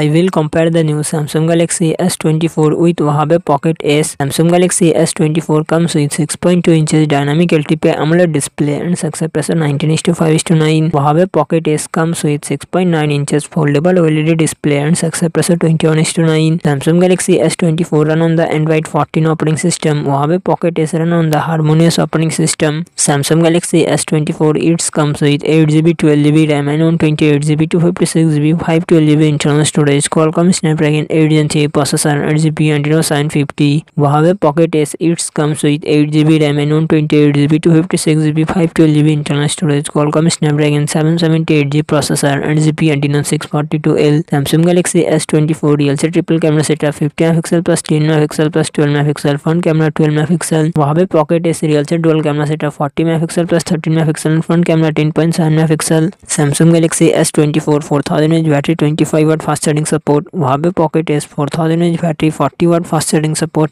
I will compare the new Samsung Galaxy S24 with Huawei Pocket S. Samsung Galaxy S24 comes with 6.2 inches dynamic LTP AMOLED display and success to 9. Huawei Pocket S comes with 6.9 inches foldable OLED display and success ratio 21:9. Samsung Galaxy S24 run on the Android 14 operating system. Huawei Pocket S run on the Harmonious operating system. Samsung Galaxy S24 it comes with 8GB, 12GB RAM and 128GB, 256GB, 512GB internal storage is Qualcomm Snapdragon 8 Gen 3 processor and 8GB and $950. Huawei Pocket S, it comes with 8GB RAM and 128GB, 256GB, 512GB internal storage. Qualcomm Snapdragon 778G processor and 8GB and $642L. Samsung Galaxy S24 DLC triple camera setup, 50MP plus 10MP plus 12MP, front camera 12MP. Huawei Pocket S DLC dual camera setup, 40MP plus 13MP and front camera 10.7MP. Samsung Galaxy S24 4000mAh battery, 25W faster charging support वहाँ पे pocket S four thousand H battery forty one fast charging support